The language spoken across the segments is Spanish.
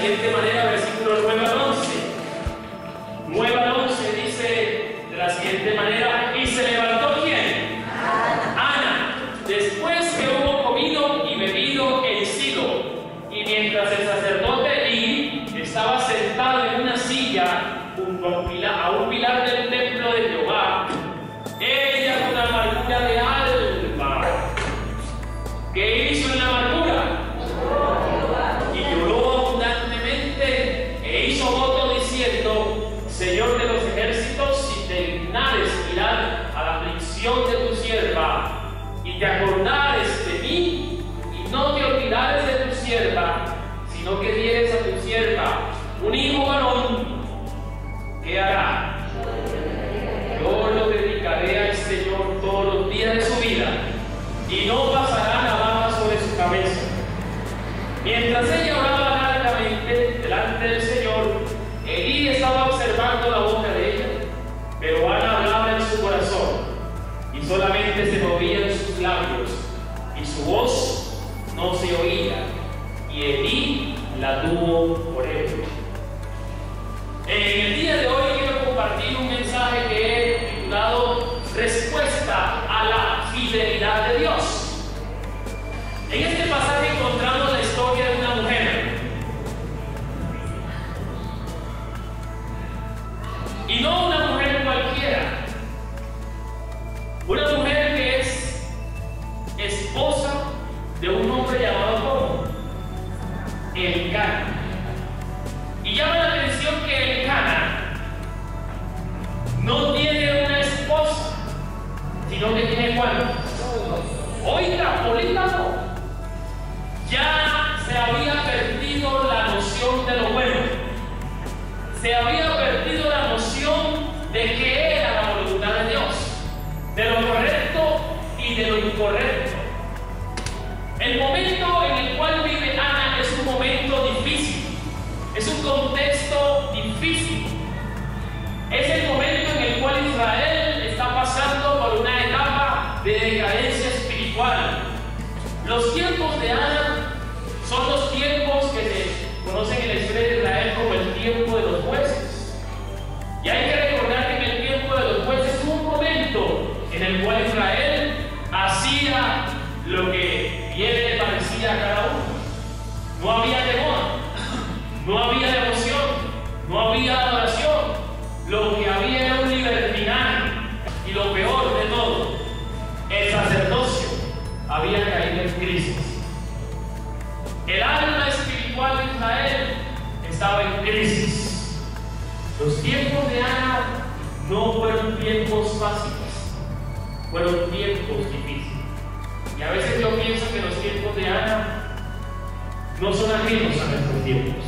siguiente manera, hizo voto diciendo, Señor de los ejércitos, si te dignares mirar a la aflicción de tu sierva y te acordares de mí y no te olvidares de tu sierva, sino que dieres a tu sierva un hijo varón, ¿qué hará? Yo lo dedicaré al Señor todos los días de su vida y no pasará navaja sobre su cabeza. Mientras ella oraba largamente delante del estaba observando la boca de ella, pero Ana hablaba en su corazón y solamente se movían sus labios y su voz no se oía y Elí la tuvo por él. En el día de hoy quiero compartir un mensaje que he Se había perdido la noción de qué fueron tiempos difíciles. Y a veces yo pienso que los tiempos de Ana no son ajenos a nuestros tiempos.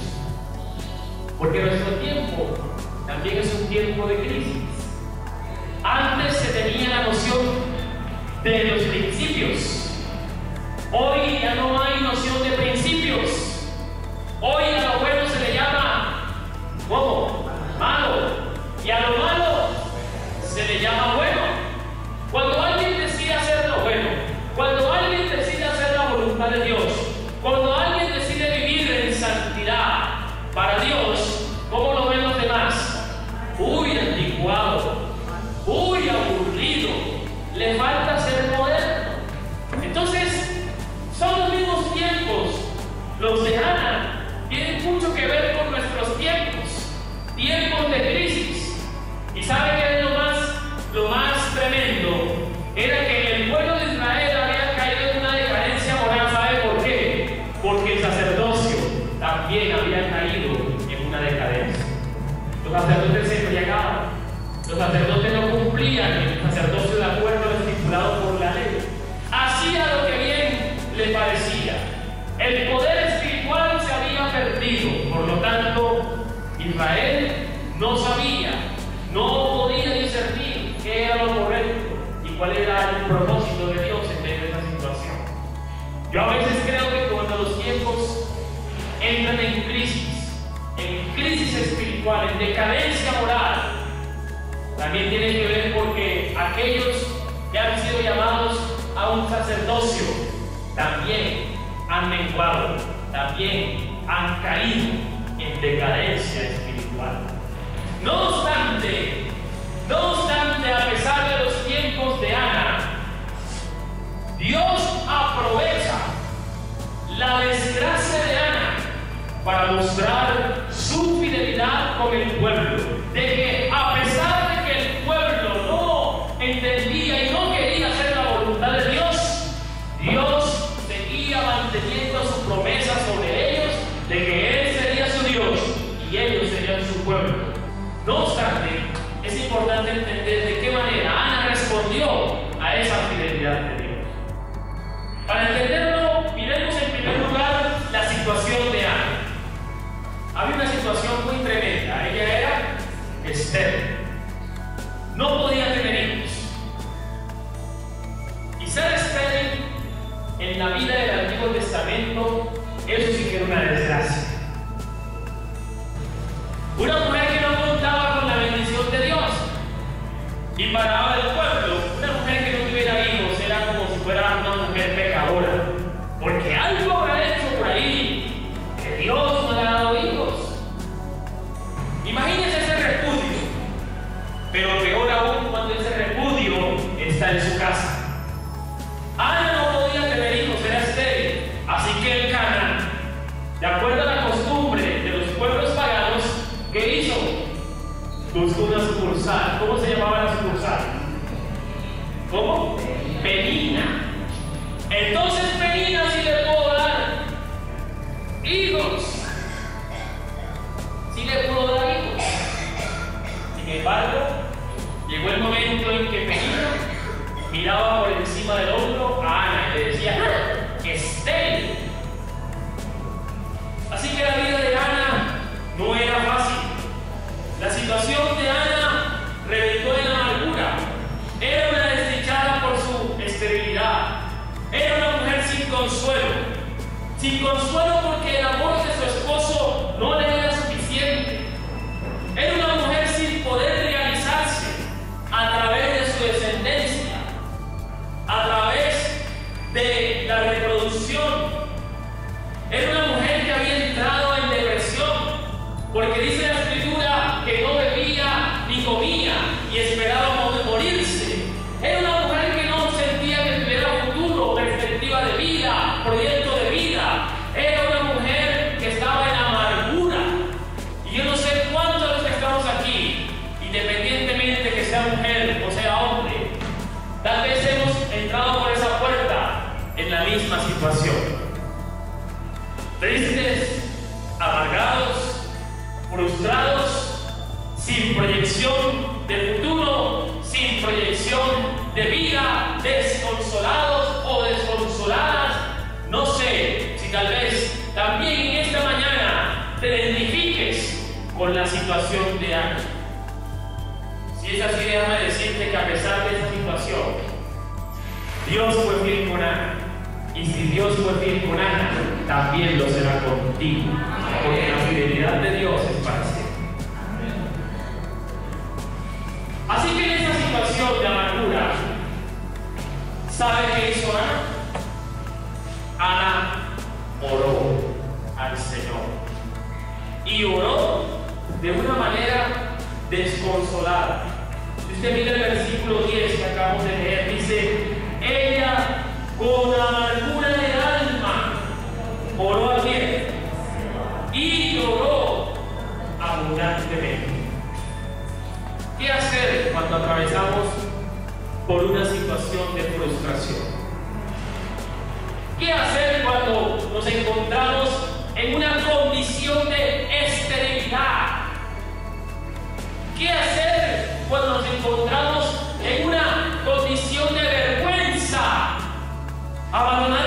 Porque nuestro tiempo también es un tiempo de crisis. Antes se tenía la noción de los principios. Hoy ya no hay noción de principios. Hoy a lo Israel no sabía, no podía discernir qué era lo correcto y cuál era el propósito de Dios en medio esa situación. Yo a veces creo que cuando los tiempos entran en crisis, en crisis espiritual, en decadencia moral, también tiene que ver porque aquellos que han sido llamados a un sacerdocio también han menguado, también han caído. decadencia espiritual. No obstante, no obstante, a pesar de los tiempos de Ana, Dios aprovecha la desgracia de Ana para mostrar su fidelidad con el pueblo, No podía tener hijos. Y ser estéril en la vida del Antiguo Testamento, eso sí que era una desgracia. Una mujer que no contaba con la bendición de Dios. Y para el pueblo, está en su casa. Ana no podía tener hijos, era estéril. Así que el Cana, de acuerdo a la costumbre de los pueblos paganos, ¿qué hizo? Buscó una sucursal. ¿Cómo se llamaba la sucursal? ¿Cómo? Penina. Entonces miraba por encima del hombro Era situación de Ana. Si es así, déjame decirte que a pesar de esa situación, Dios fue fiel con Ana. Y si Dios fue fiel con Ana, también lo será contigo. Porque la fidelidad de Dios es para siempre. Así que en esta situación de amargura, ¿sabe qué hizo Ana? Ana oró al Señor. Y oró de una manera desconsolada. Si usted mira el versículo 10 que acabamos de leer, dice, ella con amargura del alma oró a quién? Y lloró abundantemente. ¿Qué hacer cuando atravesamos por una situación de frustración? ¿Qué hacer cuando nos encontramos en una condición de ¿Qué hacer cuando nos encontramos en una condición de vergüenza? ¿Abandonar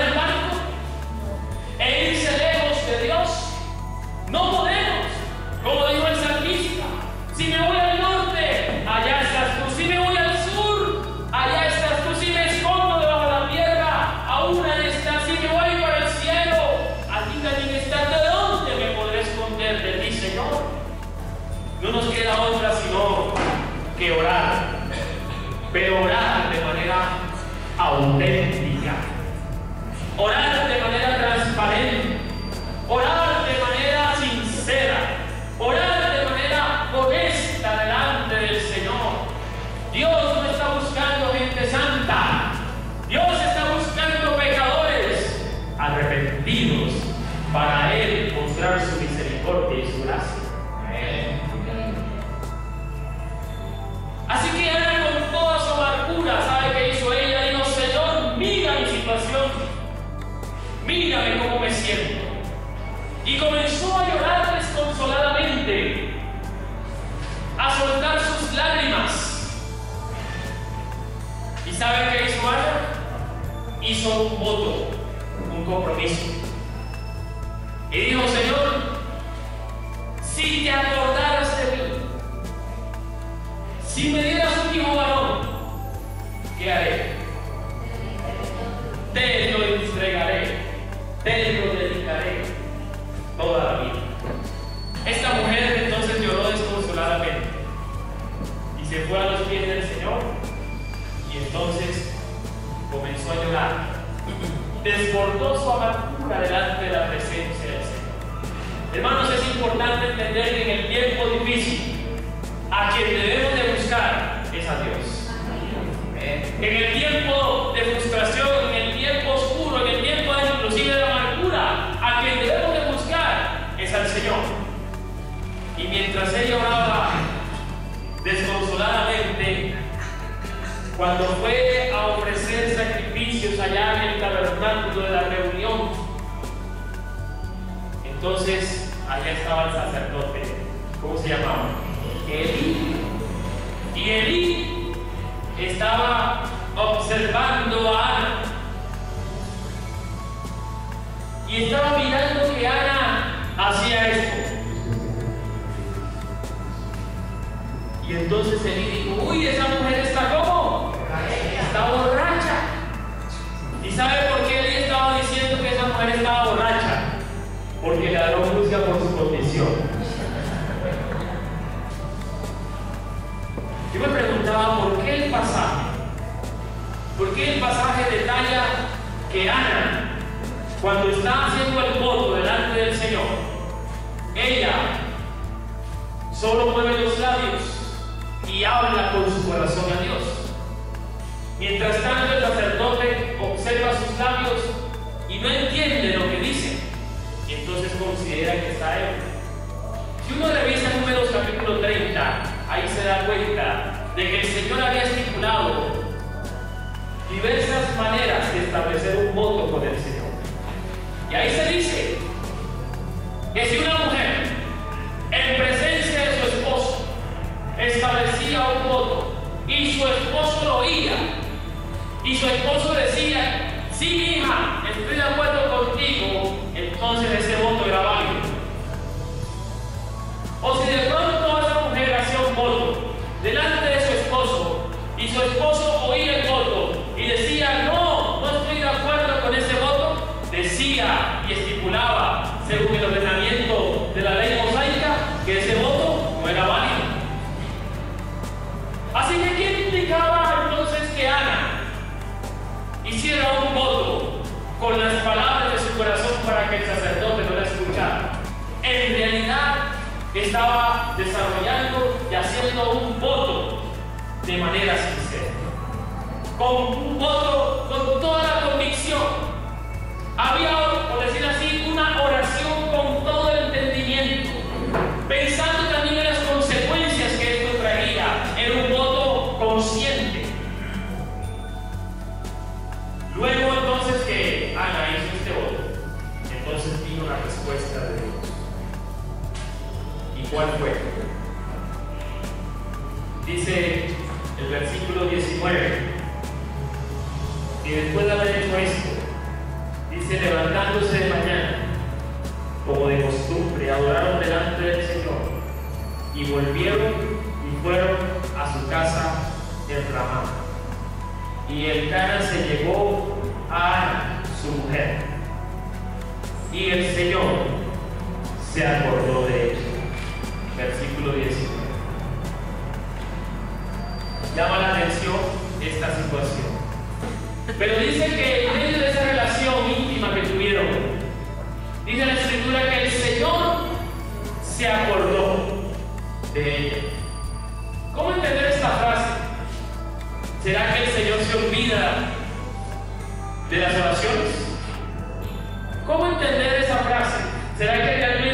queda otra sino que orar. Pero orar de manera auténtica. Orar de manera transparente. Orar de manera sincera. gracia. Comenzó a llorar desconsoladamente, a soltar sus lágrimas. ¿Y sabe qué hizo Ana? Hizo un voto, un compromiso. Y dijo, Señor, si te acordaras de mí, si me dieras un hijo varón, ¿qué haré? Te lo entregaré, te lo dedicaré toda la vida. Esta mujer entonces lloró desconsoladamente y se fue a los pies del Señor y entonces comenzó a llorar. Desbordó su amargura delante de la presencia del Señor. Hermanos, es importante entender que en el tiempo difícil a quien debemos de buscar es a Dios. En el tiempo mientras ella oraba desconsoladamente, cuando fue a ofrecer sacrificios allá en el tabernáculo de la reunión, entonces allá estaba el sacerdote, ¿cómo se llamaba? Elí. Y Elí estaba observando a Ana. Y estaba mirando que Ana entonces Elí dijo, uy, esa mujer está como, está borracha. ¿Y sabe por qué Elí estaba diciendo que esa mujer estaba borracha? Porque la no juzga por su condición. Yo me preguntaba por qué el pasaje, por qué el pasaje detalla que Ana, cuando está haciendo el voto delante del Señor, ella solo mueve los labios habla con su corazón a Dios. Mientras tanto el sacerdote observa sus labios y no entiende lo que dice, entonces considera que está él. Si uno revisa números capítulo 30, ahí se da cuenta de que el Señor había estipulado diversas maneras de establecer un voto con el Señor. Y ahí se dice que si una mujer establecía un voto y su esposo lo oía y su esposo decía, sí hija, estoy de acuerdo contigo, entonces ese voto con las palabras de su corazón para que el sacerdote no la escuchara? En realidad, estaba desarrollando y haciendo un voto de manera sincera. Con un voto con toda la convicción. Había, fue? Dice el versículo 19. Y después de haber hecho esto, dice levantándose de mañana, como de costumbre, adoraron delante del Señor y volvieron y fueron a su casa en Ramá. Y el Cana se llevó a su mujer. Y el Señor se acordó de ella. Versículo 19. Llama la atención esta situación. Pero dice que en medio de esa relación íntima que tuvieron, dice la escritura que el Señor se acordó de ella. ¿Cómo entender esta frase? ¿Será que el Señor se olvida de las oraciones? ¿Cómo entender esa frase? ¿Será que realmente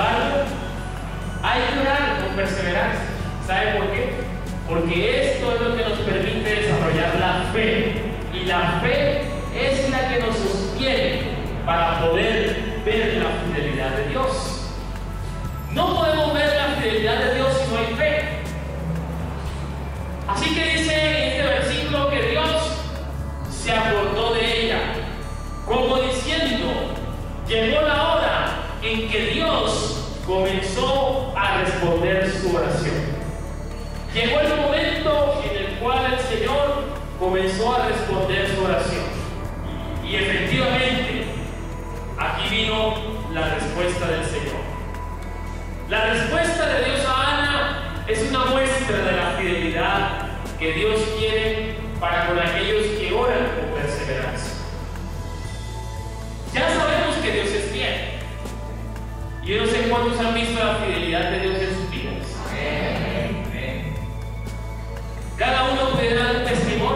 hay que orar con perseverancia. ¿Sabe por qué? Porque es responder su oración. Llegó el momento en el cual el Señor comenzó a responder su oración. Y efectivamente, aquí vino la respuesta del Señor. La respuesta de Dios a Ana es una muestra de la fidelidad que Dios quiere para con aquellos que oran con perseverancia. Ya sabemos que Dios es fiel. Yo no sé cuántos han visto la fidelidad de Dios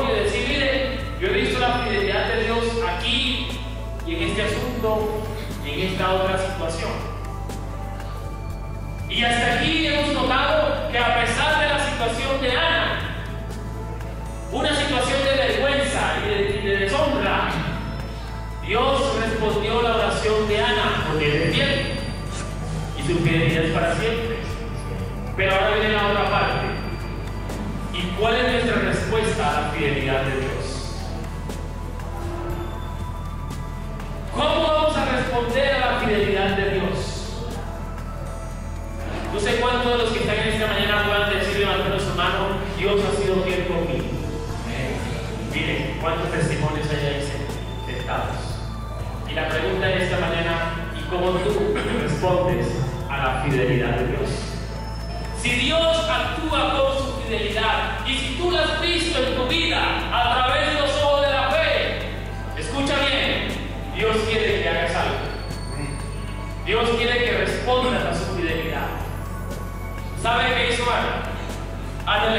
y decir, mire, yo he visto la fidelidad de Dios aquí y en este asunto y en esta otra situación. Y hasta aquí hemos notado que a pesar de la situación de Ana, una situación de vergüenza y de, y de deshonra, Dios respondió la oración de Ana porque es fiel y su fidelidad es para siempre. Pero ahora viene la otra parte. ¿Y cuál es fidelidad de Dios? ¿Cómo vamos a responder a la fidelidad de Dios? No sé cuántos de los que están en esta mañana puedan decir levantando su mano, Dios ha sido fiel conmigo. Miren cuántos testimonios hay ahí sentados. Y la pregunta de esta mañana, ¿y cómo tú respondes a la fidelidad de Dios? Si Dios actúa con su y si tú la has visto en tu vida a través de los ojos de la fe, escucha bien, Dios quiere que hagas algo. Dios quiere que respondas a su fidelidad. ¿Sabe qué hizo Ana? Ana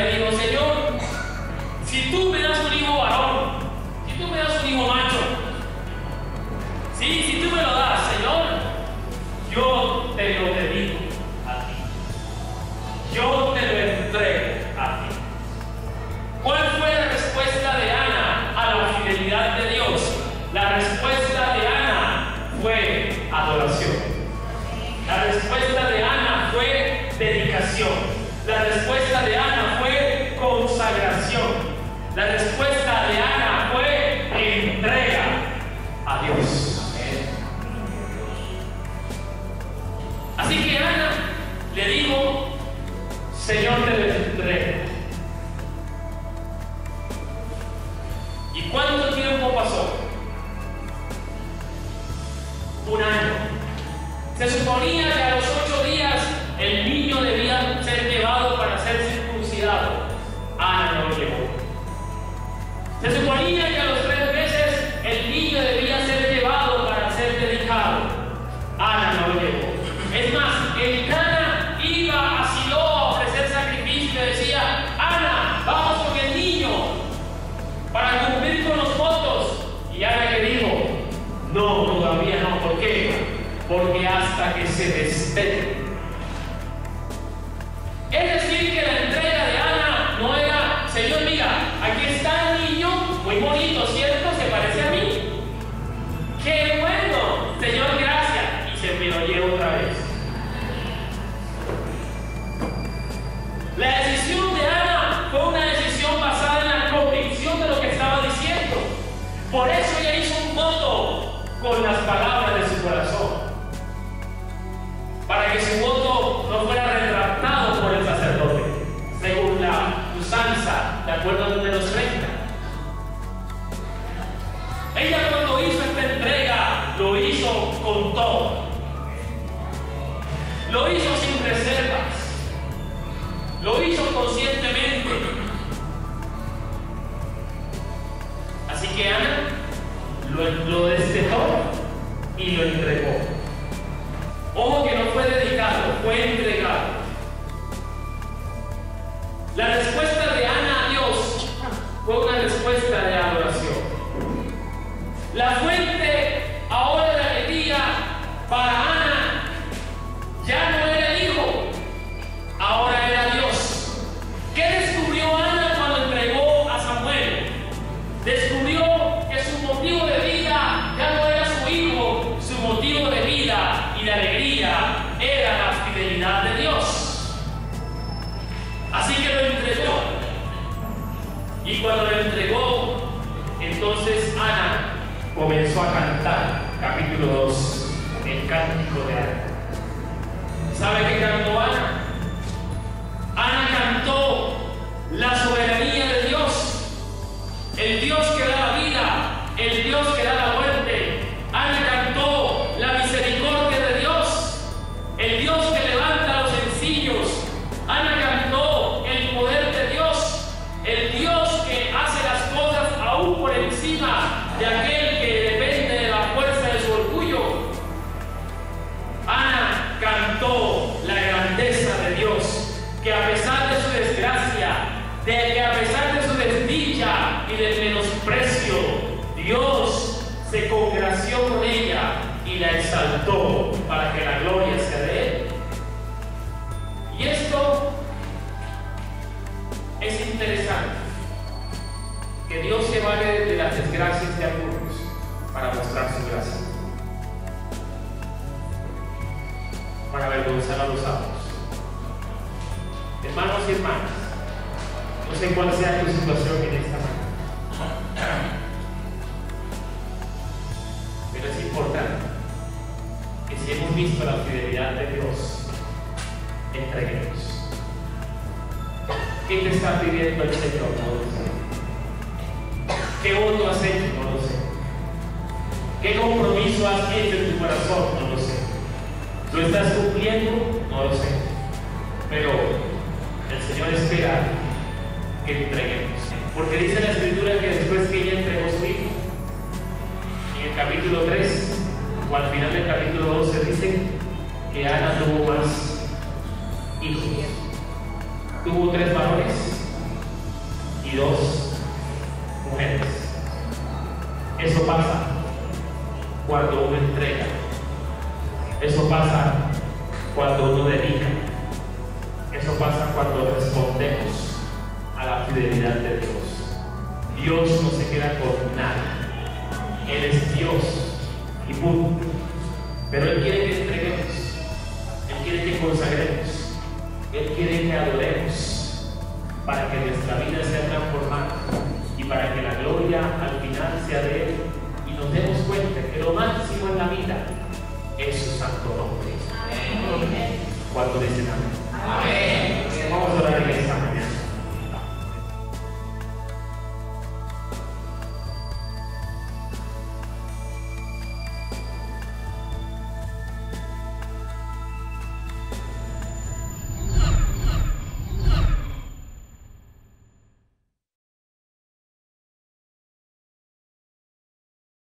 acuerdo al número 30. Ella cuando hizo esta entrega, lo hizo con todo. Lo hizo sin reservas. Lo hizo conscientemente. Así que Ana lo, lo y lo entregó. Ojo que no fue dedicado, fue entregado. La respuesta La fuente ahora de alegría para Ana ya no era el hijo, ahora era Dios. ¿Qué descubrió Ana cuando entregó a Samuel? Descubrió que su motivo de vida ya no era su hijo, su motivo de vida y de alegría era la fidelidad de Dios. Así que lo entregó. Y cuando lo entregó, entonces Ana comenzó a cantar, capítulo 2, el cántico de Ana. ¿Sabe qué cantó Ana? Ana cantó la soberanía de Dios, el Dios que menosprecio, Dios se congració con ella y la exaltó para que la gloria sea de Él. Y esto es interesante, que Dios se vale de las desgracias de algunos para mostrar su gracia, para avergonzar a los otros. Hermanos y hermanas, no sé cuál sea tu situación en esta mañana. Pero es importante que si hemos visto la fidelidad de Dios, entreguemos. ¿Qué te está pidiendo el Señor? No lo sé. ¿Qué voto has hecho? No lo sé. ¿Qué compromiso has hecho en tu corazón? No lo sé. ¿Lo estás cumpliendo? No lo sé. Pero el Señor espera que entreguemos. Porque dice la Escritura que después que ella entregó su hijo, en el capítulo 3 o al final del capítulo 12 dice que Ana tuvo más hijos. Tuvo tres varones y dos mujeres. Eso pasa cuando uno entrega. Eso pasa cuando uno dedica. Eso pasa cuando respondemos a la fidelidad de Dios. Dios no se queda con nada. Él es Dios y punto. Pero Él quiere que entreguemos, Él quiere que consagremos, Él quiere que adoremos para que nuestra vida sea transformada y para que la gloria al final sea de Él y nos demos cuenta que lo máximo en la vida es su santo nombre. Amén. Cuando dicen amén. amén.